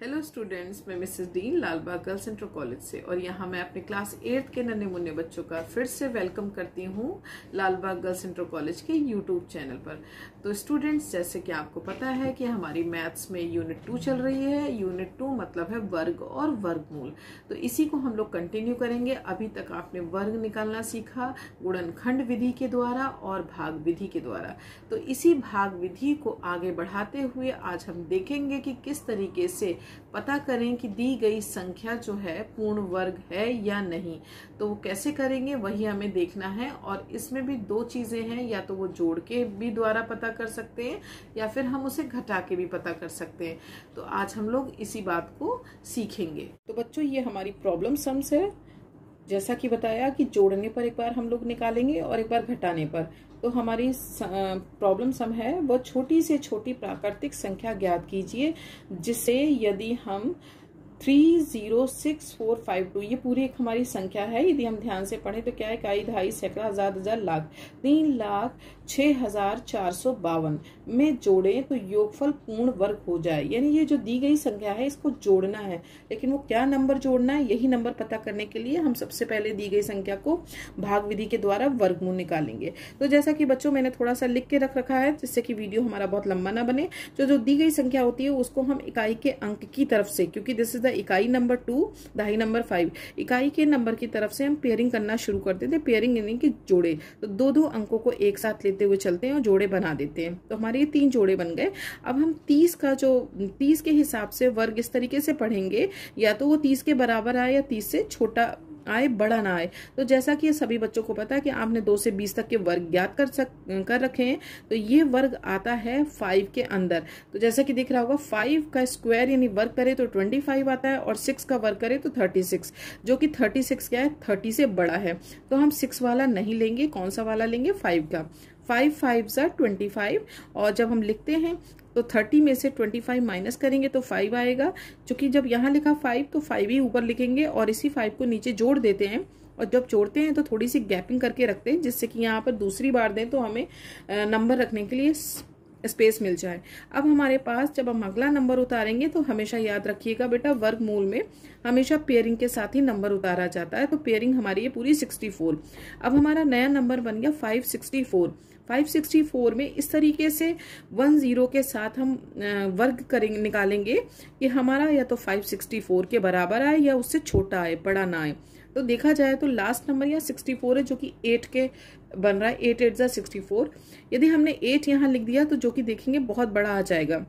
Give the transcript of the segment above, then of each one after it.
Hello students मैं Mrs Dean Lalbagh girls inter college से, और यहाँ मैं अपने क्लास एट्थ के नन्हे मुन्ने बच्चों का फिर से वेलकम करती हूँ लालबाग गर्ल्स इंटर कॉलेज के यूट्यूब चैनल पर। तो स्टूडेंट्स जैसे कि आपको पता है कि हमारी मैथ्स में यूनिट टू चल रही है यूनिट टू मतलब है वर्ग और वर्गमूल। तो इसी को हम लोग कंटिन्यू करेंगे। अभी तक आपने वर्ग निकालना सीखा, गुणनखंड विधि के द्वारा और भाग विधि के द्वारा। तो इसी भाग विधि को आगे बढ़ाते हुए आज हम देखेंगे कि किस तरीके से पता करें कि दी गई संख्या जो है, पूर्ण वर्ग है या नहीं। तो वो कैसे करेंगे, वही हमें देखना है और इसमें भी दो चीज़ें हैं, या तो वो जोड़ के भी द्वारा पता कर सकते हैं, या फिर हम उसे घटा के भी पता कर सकते हैं। तो आज हम लोग इसी बात को सीखेंगे। तो बच्चों, ये हमारी प्रॉब्लम सम्स है। जैसा कि बताया कि जोड़ने पर एक बार हम लोग निकालेंगे और एक बार घटाने पर। तो हमारी प्रॉब्लम सम है, वह छोटी से छोटी प्राकृतिक संख्या ज्ञात कीजिए, जिसे यदि हम three zero six four five two ये पूरी एक हमारी संख्या है, यदि हम ध्यान से पढ़ें तो क्या है? इकाई ढाई, सैकड़ा, हज़ार हज़ार, लाख। तीन लाख, छह हज़ार, चार सौ बावन। में जोड़ें तो योगफल पूर्ण वर्ग हो जाए। यानी ये जो दी गई संख्या है, इसको जोड़ना है। लेकिन वो क्या नंबर जोड़ना है, यही नंबर पता करने के लिए हम सबसे पहले दी गई संख्या को भाग विधि के द्वारा वर्गमूल निकालेंगे। तो जैसा कि बच्चों, मैंने थोड़ा सा लिख के रख रखा है, जिससे कि वीडियो हमारा बहुत लंबा ना बने। जो जो दी गई संख्या होती है, उसको हम इकाई के अंक की तरफ़ से, क्योंकि दिस इज़ द इकाई नंबर टू दहाई नंबर फाइव इकाई के नंबर की तरफ़ से हम पेयरिंग करना शुरू करते थे पेयरिंग यानी कि जोड़े। तो दो दो अंकों को एक साथ लेते हुए चलते हैं और जोड़े बना देते हैं। तो हमारे ये तीन जोड़े बन गए। अब हम तीस का जो, तीस के हिसाब से वर्ग इस तरीके से पढ़ेंगे, या तो वो तीस के बराबर आए या तीस से छोटा आए, बड़ा ना आए। तो जैसा कि सभी बच्चों को पता है कि आपने दो से बीस तक के वर्ग ज्ञात कर सक, कर रखे हैं तो ये वर्ग आता है फाइव के अंदर। तो जैसा कि दिख रहा होगा फाइव का स्क्वायर यानी वर्ग करे तो ट्वेंटी फाइव आता है और सिक्स का वर्ग करे तो थर्टी सिक्स जो कि थर्टी सिक्स क्या है थर्टी से बड़ा है। तो हम सिक्स वाला नहीं लेंगे, कौन सा वाला लेंगे? फाइव का। फाइव फाइव ज़ा ट्वेंटी फाइव। और जब हम लिखते हैं तो थर्टी में से ट्वेंटी फाइव माइनस करेंगे तो फाइव आएगा। क्योंकि जब यहाँ लिखा फाइव तो फाइव ही ऊपर लिखेंगे और इसी फाइव को नीचे जोड़ देते हैं। और जब जोड़ते हैं तो थोड़ी सी गैपिंग करके रखते हैं, जिससे कि यहाँ पर दूसरी बार दें तो हमें नंबर रखने के लिए स्पेस मिल जाए। अब हमारे पास जब हम अगला नंबर उतारेंगे तो हमेशा याद रखिएगा बेटा वर्ग मूल में हमेशा पेयरिंग के साथ ही नंबर उतारा जाता है। तो पेयरिंग हमारी ये पूरी 64 अब हमारा नया नंबर बन गया 564 564 में इस तरीके से वन ज़ीरो के साथ हम वर्ग करेंगे, निकालेंगे कि हमारा या तो 564 के बराबर आए या उससे छोटा आए, बड़ा ना आए। तो देखा जाए तो लास्ट नंबर या 64 है, जो कि 8 के बन रहा है एट एट ज़ा सिक्सटी फोर यदि हमने एट यहाँ लिख दिया तो जो कि देखेंगे बहुत बड़ा आ जाएगा।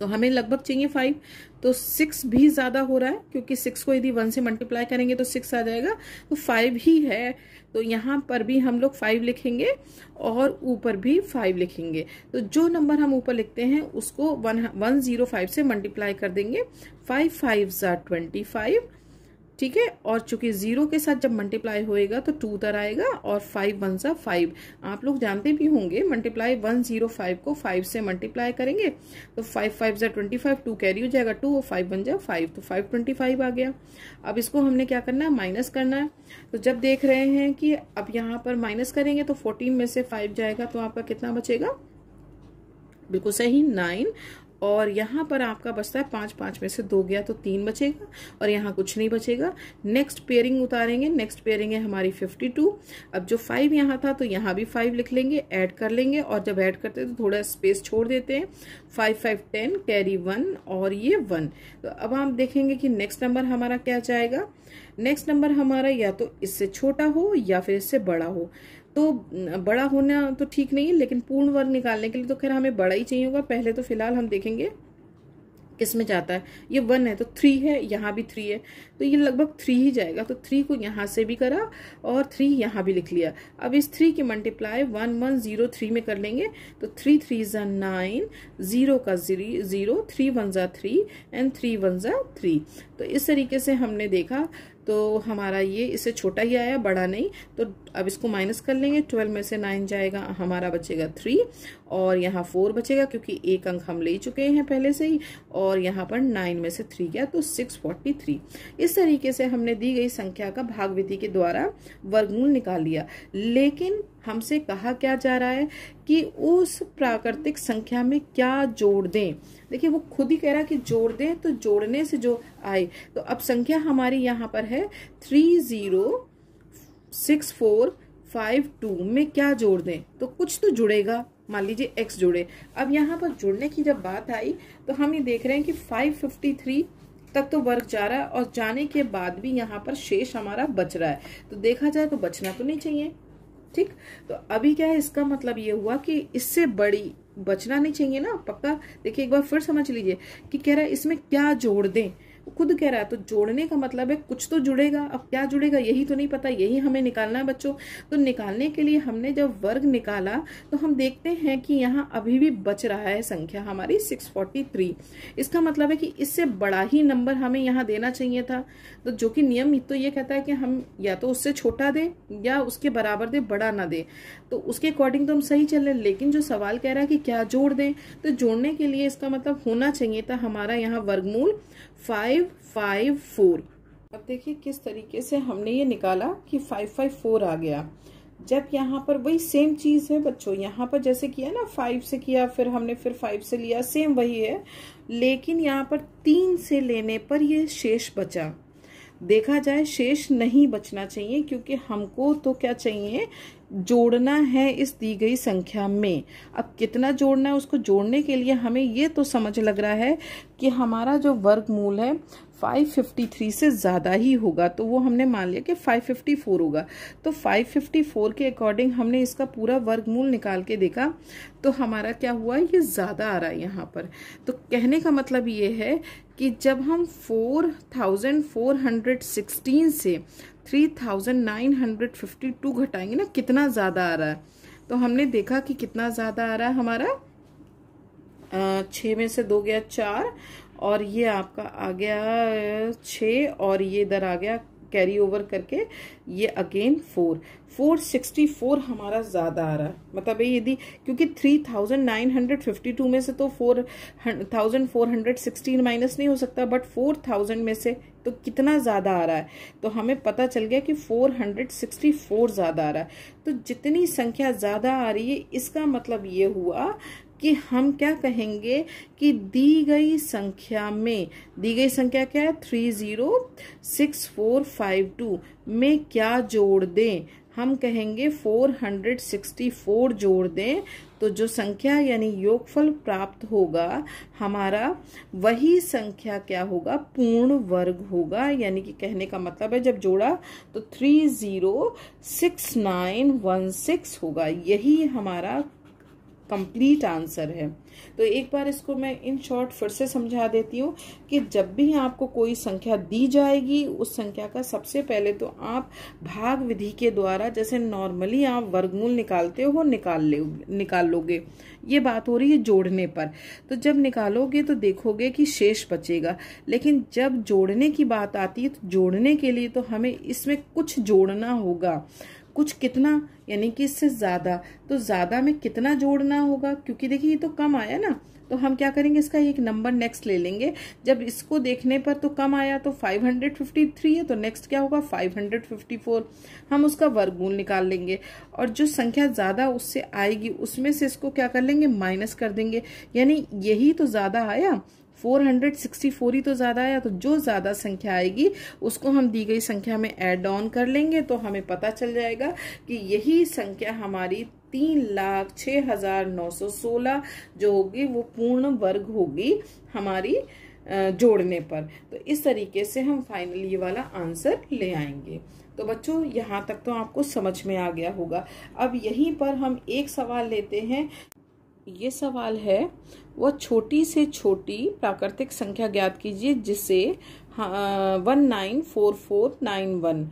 तो हमें लगभग चाहिए फाइव तो सिक्स भी ज़्यादा हो रहा है, क्योंकि सिक्स को यदि वन से मल्टीप्लाई करेंगे तो सिक्स आ जाएगा। तो फाइव ही है। तो यहाँ पर भी हम लोग फाइव लिखेंगे, और ऊपर भी फाइव लिखेंगे। तो जो नंबर हम ऊपर लिखते हैं, उसको वन वन ज़ीरो फाइव से मल्टीप्लाई कर देंगे। फाइव फाइव ज़ा ट्वेंटी फाइव ठीक है? और चूँकि ज़ीरो के साथ जब मल्टीप्लाई होएगा तो टू उतर आएगा और फाइव वन सा फाइव आप लोग जानते भी होंगे मल्टीप्लाई वन ज़ीरो फाइव को फाइव से मल्टीप्लाई करेंगे तो फाइव फाइव जा ट्वेंटी फाइव टू कैरी हो जाएगा टू और फाइव बन जाए फाइव तो फाइव ट्वेंटी फाइव आ गया। अब इसको हमने क्या करना है? माइनस करना है। तो जब देख रहे हैं कि अब यहाँ पर माइनस करेंगे तो फोर्टीन में से फाइव जाएगा तो आपका कितना बचेगा? बिल्कुल सही नाइन और यहाँ पर आपका बचता है पाँच पाँच में से दो गया तो तीन बचेगा और यहाँ कुछ नहीं बचेगा। नेक्स्ट पेयरिंग उतारेंगे नेक्स्ट पेयरिंग है हमारी फिफ्टी टू अब जो फाइव यहाँ था तो यहाँ भी फाइव लिख लेंगे ऐड कर लेंगे और जब ऐड करते हैं तो थोड़ा स्पेस छोड़ देते हैं। Five five ten carry one और ये वन तो अब आप देखेंगे कि नेक्स्ट नंबर हमारा क्या जाएगा। नेक्स्ट नंबर हमारा या तो इससे छोटा हो या फिर इससे बड़ा हो। तो बड़ा होना तो ठीक नहीं है, लेकिन पूर्ण वर्ग निकालने के लिए तो खैर हमें बड़ा ही चाहिए होगा। पहले तो फ़िलहाल हम देखेंगे किसमें जाता है। ये वन है तो थ्री है, यहाँ भी थ्री है। तो ये लगभग थ्री ही जाएगा। तो थ्री को यहाँ से भी करा और थ्री यहाँ भी लिख लिया। अब इस थ्री की multiply one one zero three में कर लेंगे। तो थ्री थ्री ज़ा नाइन, ज़ीरो का ज़ीरो, थ्री वन ज़ा थ्री, एंड थ्री वन ज़ा थ्री। तो इस तरीके से हमने देखा। तो हमारा ये, इससे छोटा ही आया, बड़ा नहीं। तो अब इसको माइनस कर लेंगे ट्वेल्व में से नाइन जाएगा, हमारा बचेगा थ्री और यहाँ फोर बचेगा क्योंकि एक अंक हम ले चुके हैं पहले से ही, और यहाँ पर नाइन में से थ्री गया तो सिक्स फोर्टी थ्री इस तरीके से हमने दी गई संख्या का भाग विधि के द्वारा वर्गमूल निकाल लिया। लेकिन हमसे कहा क्या जा रहा है कि उस प्राकृतिक संख्या में क्या जोड़ दें? देखिए, वो खुद ही कह रहा है कि जोड़ दें तो जोड़ने से जो आए तो अब संख्या हमारी यहाँ पर है three zero six four five two में क्या जोड़ दें? तो कुछ तो जुड़ेगा। मान लीजिए एक्स जुड़े। अब यहाँ पर जुड़ने की जब बात आई तो हम ये देख रहे हैं कि फाइव फिफ्टी थ्री तक तो वर्ग जा रहा है और जाने के बाद भी यहाँ पर शेष हमारा बच रहा है। तो देखा जाए तो बचना तो नहीं चाहिए। ठीक? तो अभी क्या है, इसका मतलब ये हुआ कि इससे बड़ी बचना नहीं चाहिए ना, पक्का? देखिए एक बार फिर समझ लीजिए कि कह रहा है इसमें क्या जोड़ दें? खुद कह रहा है तो जोड़ने का मतलब है कुछ तो जुड़ेगा। अब क्या जुड़ेगा, यही तो नहीं पता, यही हमें निकालना है बच्चों। तो निकालने के लिए हमने जब वर्ग निकाला तो हम देखते हैं कि यहाँ अभी भी बच रहा है संख्या हमारी 643 इसका मतलब है कि इससे बड़ा ही नंबर हमें यहाँ देना चाहिए था। तो जो कि नियम तो ये कहता है कि हम या तो उससे छोटा दे या उसके बराबर दे, बड़ा ना दे। तो उसके अकॉर्डिंग तो हम सही चल रहे लेकिन जो सवाल कह रहा है कि क्या जोड़ दें तो जोड़ने के लिए इसका मतलब होना चाहिए था हमारा यहाँ वर्गमूल फाइव फाइव फाइव फोर अब देखिए किस तरीके से हमने ये निकाला कि फाइव फाइव फोर आ गया। जब यहाँ पर वही सेम चीज़ है बच्चों, यहाँ पर जैसे किया ना फाइव से किया, फिर हमने फिर फाइव से लिया सेम वही है। लेकिन यहाँ पर तीन से लेने पर ये शेष बचा। देखा जाए, शेष नहीं बचना चाहिए, क्योंकि हमको तो क्या चाहिए? जोड़ना है इस दी गई संख्या में। अब कितना जोड़ना है, उसको जोड़ने के लिए हमें ये तो समझ लग रहा है कि हमारा जो वर्गमूल है 553 से ज़्यादा ही होगा तो वो हमने मान लिया कि 554 होगा। तो 554 के अकॉर्डिंग हमने इसका पूरा वर्गमूल निकाल के देखा तो हमारा क्या हुआ, ये ज़्यादा आ रहा है यहाँ पर। तो कहने का मतलब ये है कि जब हम 4416 से 3952 घटाएँगे ना, कितना ज़्यादा आ रहा है तो हमने देखा कि कितना ज़्यादा आ रहा है हमारा छ में से दो गया चार और ये आपका आ गया छ और ये इधर आ गया कैरी ओवर करके ये again four four sixty four हमारा ज़्यादा आ रहा है। मतलब यदि, क्योंकि three thousand nine hundred fifty two में से तो four thousand four hundred sixteen minus नहीं हो सकता बट फोर थाउज़ेंड में से तो कितना ज़्यादा आ रहा है? तो हमें पता चल गया कि फोर हंड्रेड सिक्सटी फोर ज़्यादा आ रहा है। तो जितनी संख्या ज़्यादा आ रही है, इसका मतलब ये हुआ कि हम क्या कहेंगे कि दी गई संख्या में, दी गई संख्या क्या है? Three zero six four five two में क्या जोड़ दें? हम कहेंगे फोर हंड्रेड सिक्सटी फोर जोड़ दें। तो जो संख्या यानी योगफल प्राप्त होगा, हमारा वही संख्या क्या होगा? पूर्ण वर्ग होगा। यानी कि कहने का मतलब है जब जोड़ा तो three zero six nine one six होगा। यही हमारा कंप्लीट आंसर है। तो एक बार इसको मैं इन शॉर्ट फिर से समझा देती हूँ कि जब भी आपको कोई संख्या दी जाएगी, उस संख्या का सबसे पहले तो आप भाग विधि के द्वारा जैसे नॉर्मली आप वर्गमूल निकालते हो, निकाल ले, निकाल लोगे। ये बात हो रही है जोड़ने पर। तो जब निकालोगे तो देखोगे कि शेष बचेगा। लेकिन जब जोड़ने की बात आती है तो जोड़ने के लिए तो हमें इसमें कुछ जोड़ना होगा। कुछ कितना, यानी कि इससे ज़्यादा तो ज़्यादा में कितना जोड़ना होगा? क्योंकि देखिए, ये तो कम आया ना तो हम क्या करेंगे, इसका एक नंबर नेक्स्ट ले लेंगे। जब इसको देखने पर तो कम आया तो 553 है तो नेक्स्ट क्या होगा? 554 हम उसका वर्गमूल निकाल लेंगे, और जो संख्या ज़्यादा उससे आएगी, उसमें से इसको क्या कर लेंगे? माइनस कर देंगे। यानी यही तो ज़्यादा आया 464 ही तो ज़्यादा आया तो जो ज़्यादा संख्या आएगी, उसको हम दी गई संख्या में ऐड ऑन कर लेंगे तो हमें पता चल जाएगा कि यही संख्या हमारी तीन लाख छ हज़ार नौ सौ सोलह जो होगी, वो पूर्ण वर्ग होगी हमारी जोड़ने पर। तो इस तरीके से हम फाइनली ये वाला आंसर ले आएँगे। तो बच्चों, यहाँ तक तो आपको समझ में आ गया होगा। अब यहीं पर हम एक सवाल लेते हैं। ये सवाल है, वह छोटी से छोटी प्राकृतिक संख्या ज्ञात कीजिए जिसे one nine four four nine one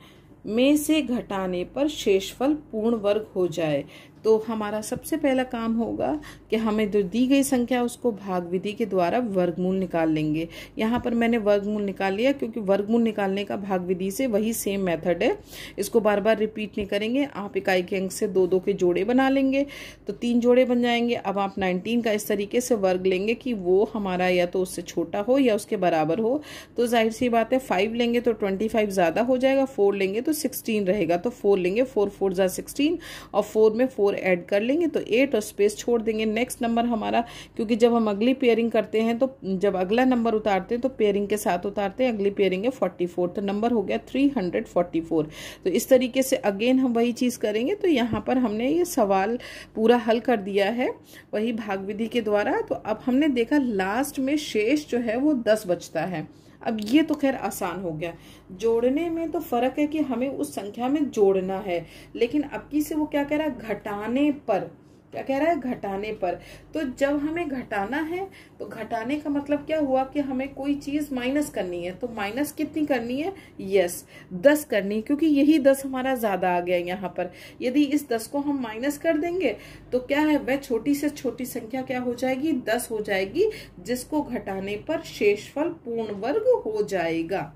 में से घटाने पर शेषफल पूर्ण वर्ग हो जाए। तो हमारा सबसे पहला काम होगा कि हमें जो दी गई संख्या, उसको भाग विधि के द्वारा वर्गमूल निकाल लेंगे। यहाँ पर मैंने वर्गमूल निकाल लिया, क्योंकि वर्गमूल निकालने का भाग विधि से वही सेम मेथड है। इसको बार बार रिपीट नहीं करेंगे। आप इकाई के अंक से दो दो के जोड़े बना लेंगे तो तीन जोड़े बन जाएँगे। अब आप नाइनटीन का इस तरीके से वर्ग लेंगे कि वो हमारा या तो उससे छोटा हो या उसके बराबर हो। तो ज़ाहिर सी बात है फाइव लेंगे तो ट्वेंटी फाइव ज़्यादा हो जाएगा फोर लेंगे तो सिक्सटीन रहेगा। तो फोर लेंगे फोर फोर ज़ा सिक्सटीन और फोर में फोर ऐड कर लेंगे तो एट और स्पेस छोड़ देंगे। नेक्स्ट नंबर हमारा, क्योंकि जब हम अगली पेयरिंग करते हैं तो जब अगला नंबर उतारते हैं तो पेयरिंग के साथ उतारते हैं, अगली पेयरिंग है फोर्टी फोर तो नंबर हो गया थ्री हंड्रेड फोर्टी फोर तो इस तरीके से अगेन हम वही चीज़ करेंगे तो यहाँ पर हमने ये सवाल पूरा हल कर दिया है, वही भाग विधि के द्वारा। तो अब हमने देखा लास्ट में शेष जो है, वो दस बचता है। अब ये तो खैर आसान हो गया। जोड़ने में तो फ़र्क है कि हमें उस संख्या में जोड़ना है, लेकिन अब की से वो क्या कह रहा है? घटाने पर। क्या कह रहा है? घटाने पर। तो जब हमें घटाना है तो घटाने का मतलब क्या हुआ कि हमें कोई चीज़ माइनस करनी है तो माइनस कितनी करनी है? यस दस करनी है, क्योंकि यही दस हमारा ज़्यादा आ गया यहाँ पर। यदि इस दस को हम माइनस कर देंगे तो क्या है, वह छोटी से छोटी संख्या क्या हो जाएगी? दस हो जाएगी, जिसको घटाने पर शेषफल पूर्ण वर्ग हो जाएगा।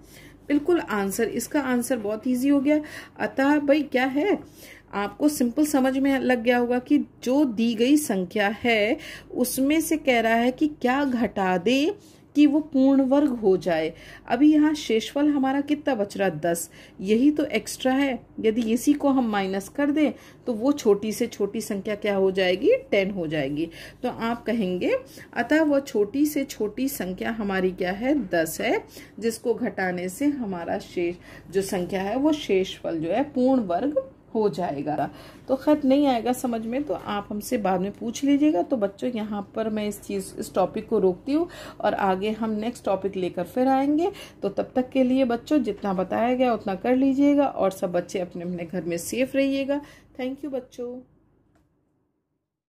बिल्कुल आंसर, इसका आंसर बहुत इजी हो गया। अतः भाई, क्या है? आपको सिंपल समझ में लग गया होगा कि जो दी गई संख्या है, उसमें से कह रहा है कि क्या घटा दे कि वो पूर्ण वर्ग हो जाए। अभी यहाँ शेषफल हमारा कितना बच रहा? दस। यही तो एक्स्ट्रा है। यदि इसी को हम माइनस कर दें तो वो छोटी से छोटी संख्या क्या हो जाएगी? टेन हो जाएगी। तो आप कहेंगे, अतः वो छोटी से छोटी संख्या हमारी क्या है? दस है, जिसको घटाने से हमारा शेष, जो संख्या है, वो शेषफल जो है, पूर्ण वर्ग हो जाएगा। तो खत नहीं आएगा समझ में तो आप हमसे बाद में पूछ लीजिएगा। तो बच्चों, यहाँ पर मैं इस चीज़, इस टॉपिक को रोकती हूँ और आगे हम नेक्स्ट टॉपिक लेकर फिर आएँगे। तो तब तक के लिए बच्चों, जितना बताया गया उतना कर लीजिएगा और सब बच्चे अपने अपने घर में सेफ़ रहिएगा। थैंक यू बच्चों।